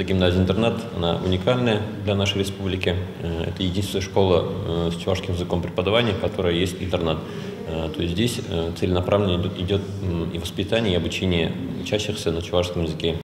Это гимназия-интернат, она уникальная для нашей республики. Э, это единственная школа э, с чувашским языком преподавания, которая есть интернат. Э, то есть здесь целенаправленно идет, и воспитание, и обучение учащихся на чувашском языке.